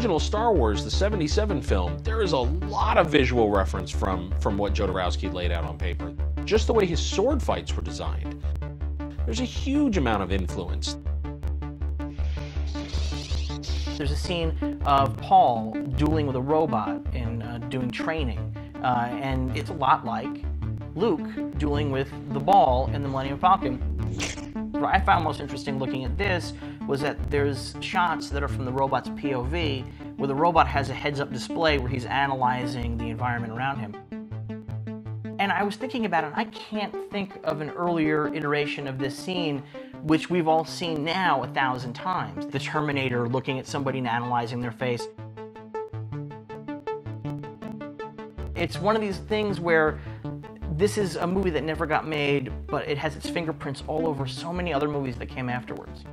original Star Wars, the 77 film, there is a lot of visual reference from, from what Jodorowsky laid out on paper. Just the way his sword fights were designed. There's a huge amount of influence. There's a scene of Paul dueling with a robot and uh, doing training. Uh, and it's a lot like Luke dueling with the ball in the Millennium Falcon. What I found most interesting looking at this was that there's shots that are from the robot's POV where the robot has a heads-up display where he's analyzing the environment around him. And I was thinking about it, I can't think of an earlier iteration of this scene which we've all seen now a thousand times. The Terminator looking at somebody and analyzing their face. It's one of these things where this is a movie that never got made, but it has its fingerprints all over so many other movies that came afterwards.